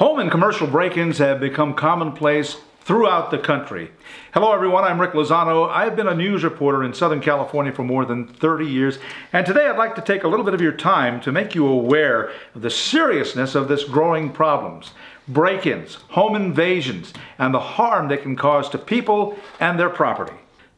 Home and commercial break-ins have become commonplace throughout the country. Hello everyone, I'm Rick Lozano. I've been a news reporter in Southern California for more than 30 years, and today I'd like to take a little bit of your time to make you aware of the seriousness of this growing problems. Break-ins, home invasions, and the harm they can cause to people and their property.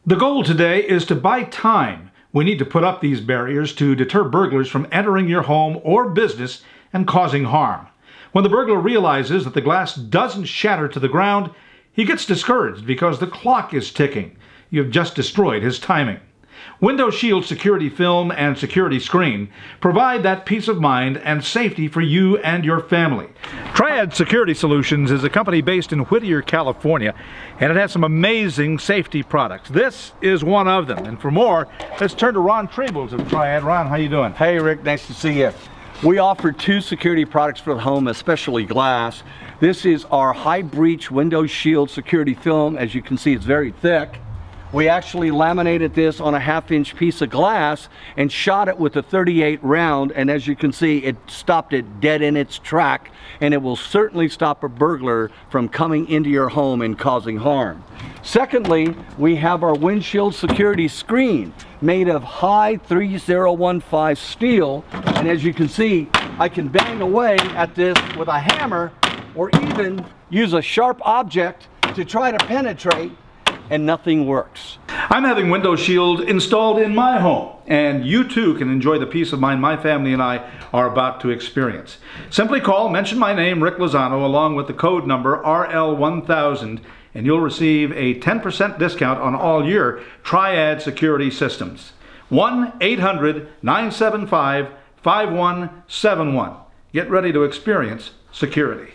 The goal today is to buy time. We need to put up these barriers to deter burglars from entering your home or business and causing harm. When the burglar realizes that the glass doesn't shatter to the ground, he gets discouraged because the clock is ticking. You've just destroyed his timing. Window Shield security film and security screen provide that peace of mind and safety for you and your family. Triad Security Solutions is a company based in Whittier, California, and it has some amazing safety products. This is one of them. And for more, let's turn to Ron Trebles of Triad. Ron, how you doing? Hey Rick, nice to see you. We offer two security products for the home, especially glass. This is our high breach window shield security film. As you can see, it's very thick. We actually laminated this on a half inch piece of glass and shot it with a 38 round and as you can see it stopped it dead in its track and it will certainly stop a burglar from coming into your home and causing harm. Secondly, we have our Window Shield security screen made of high 3015 steel. And as you can see, I can bang away at this with a hammer or even use a sharp object to try to penetrate and nothing works. I'm having Window Shield installed in my home, and you too can enjoy the peace of mind my family and I are about to experience. Simply call, mention my name, Rick Lozano, along with the code number RL1000 and you'll receive a 10% discount on all your Triad security systems. 1-800-975-5171. Get ready to experience security.